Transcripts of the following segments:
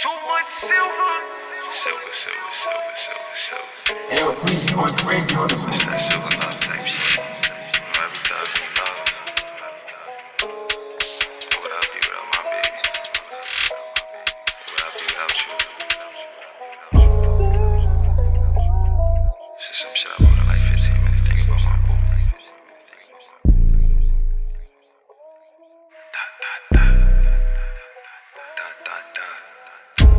Too much silver. Silver, silver, silver, silver, silver. Yo, Queens, you going crazy on this one. It's that silver love type shit. Whoever does me love. What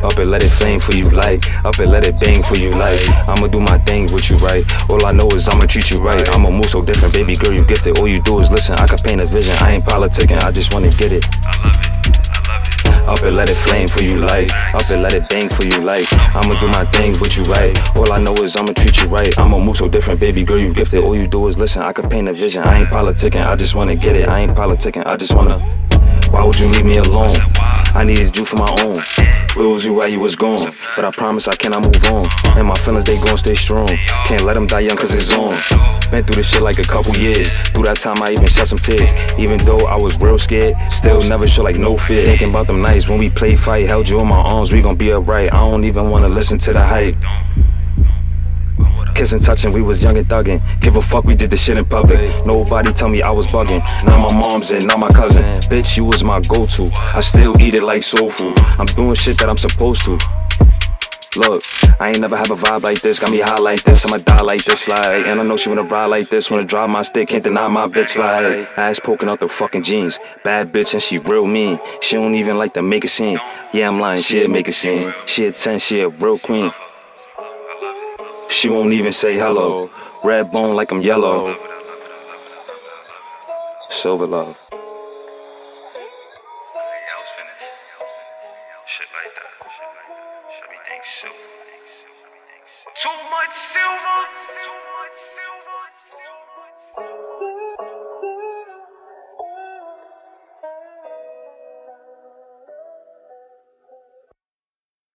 Up and let it flame for you like, up and let it bang for you like. I'ma do my thing with you right. All I know is I'ma treat you right. I'ma move so different, baby girl, you gifted. All you do is listen. I can paint a vision. I ain't politicking, I just wanna get it. I love it. I love it. Up and let it flame for you like, up and let it bang for you like. I'ma do my thing with you right. All I know is I'ma treat you right. I'ma move so different, baby girl, you gifted. All you do is listen. I can paint a vision. I ain't politicking, I just wanna get it. I ain't politicking, I just wanna. Why would you leave me alone? I needed you for my own. Where was you while you was gone? But I promise I cannot move on. And my feelings, they gon' stay strong. Can't let them die young cause it's on. Been through this shit like a couple years. Through that time, I even shed some tears. Even though I was real scared, still never show like no fear. Thinking about them nights when we played fight, held you in my arms, we gon' be alright. I don't even wanna listen to the hype. Kissing, touching, we was young and thuggin'. Give a fuck, we did the shit in public. Nobody tell me I was bugging. Now my mom's in, now my cousin. Bitch, you was my go-to. I still eat it like soul food. I'm doing shit that I'm supposed to. Look, I ain't never have a vibe like this. Got me high like this. I'ma die like this, like. And I know she wanna ride like this. Wanna drive my stick, can't deny my bitch, like. Ass poking out the fucking jeans. Bad bitch and she real mean. She don't even like to make a scene. Yeah, I'm lying, she'll make a scene. She a 10, she a real queen. She won't even say hello. Red bone like I'm yellow. Silver love. Too much silver. Too much silver.